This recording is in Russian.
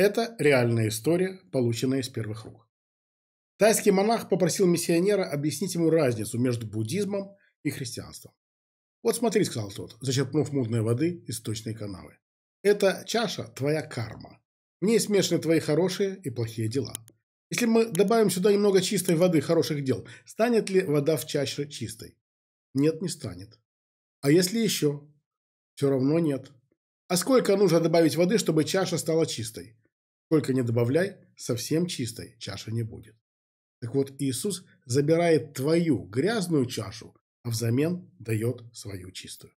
Это реальная история, полученная из первых рук. Тайский монах попросил миссионера объяснить ему разницу между буддизмом и христианством. «Вот смотри», – сказал тот, зачерпнув мутной воды из сточной канавы. «Это чаша – твоя карма. В ней смешаны твои хорошие и плохие дела. Если мы добавим сюда немного чистой воды хороших дел, станет ли вода в чаше чистой? Нет, не станет. А если еще? Все равно нет. А сколько нужно добавить воды, чтобы чаша стала чистой? Сколько не добавляй, совсем чистой чаша не будет. Так вот, Иисус забирает твою грязную чашу, а взамен дает свою чистую.